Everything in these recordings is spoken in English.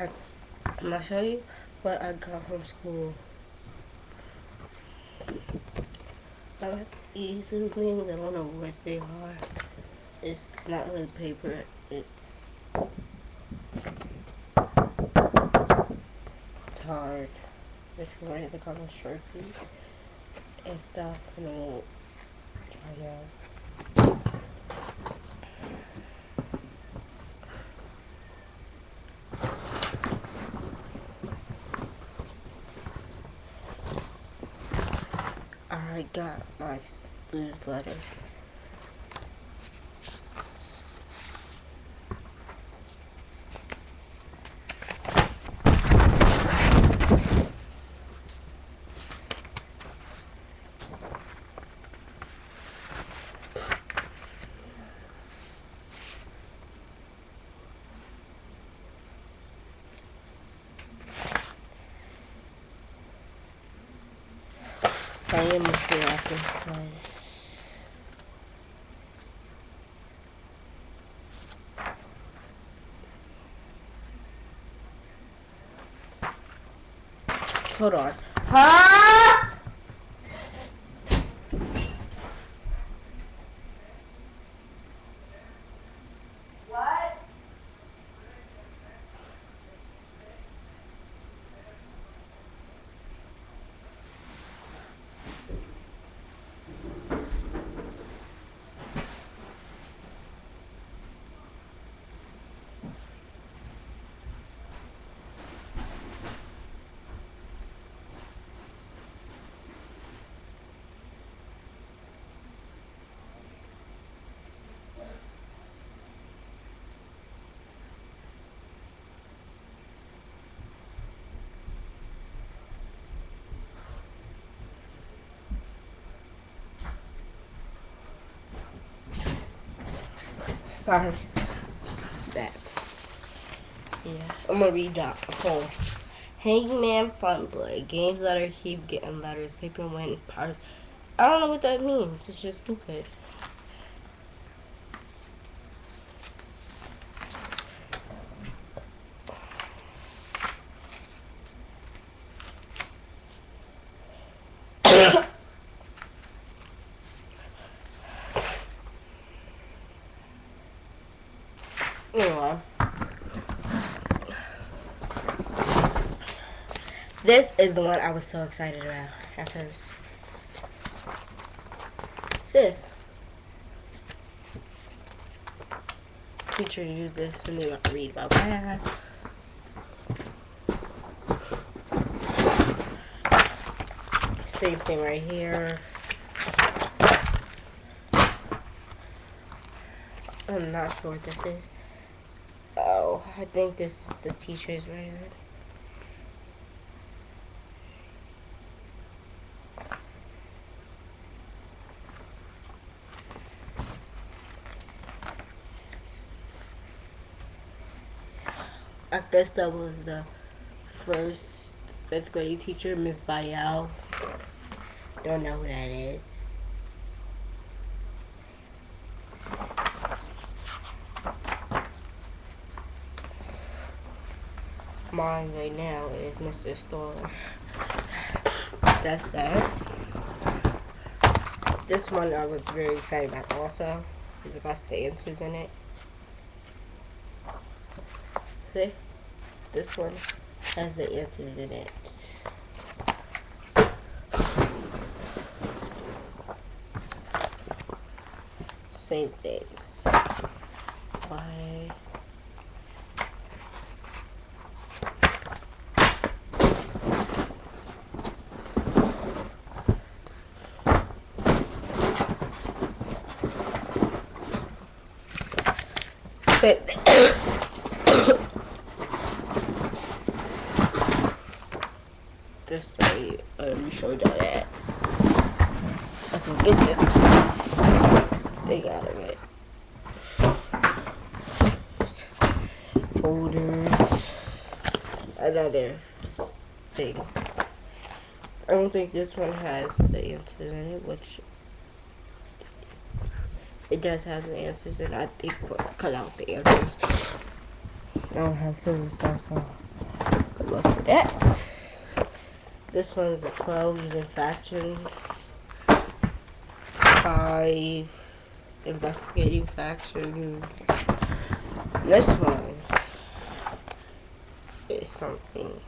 I'm gonna show you what I got from school. I got these little things, I don't know what they are. It's not really paper, it's hard. Which one of the color Sharpie and stuff and then we'll try out. I got my newsletter. I am missing after because Hold on. Huh? What? Sorry. That. Yeah. I'm gonna read that poem. Hangman Fun Play. Games that are keep getting letters. Paper win powers. I don't know what that means. It's just stupid. Anyway. This is the one I was so excited about at first. Sis. Teachers use this when they want to read about math. Same thing right here. I'm not sure what this is. I think this is the teacher's version. I guess that was the first fifth grade teacher, Miss Bayal. Don't know who that is. Mine right now is Mr. Stoller. That's that. This one I was very excited about also. Because it got the answers in it. See? This one has the answers in it. Same things. Why? Sit. this way, oh, let me show you that. I can get this thing out of it. Folders. Another thing. I don't think this one has the answers in it, which it does have the answers, and I think let's cut out the answers. I don't have scissors, that's all. look for that. This one's a 12 using faction. 5 investigating faction. This one is something.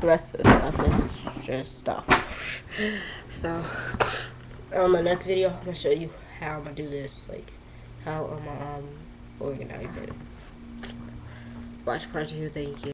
The rest of the stuff is just stuff. So, on my next video, I'm gonna show you how I'm gonna do this, like how I'm gonna um, organize it. Watch part two. Thank you.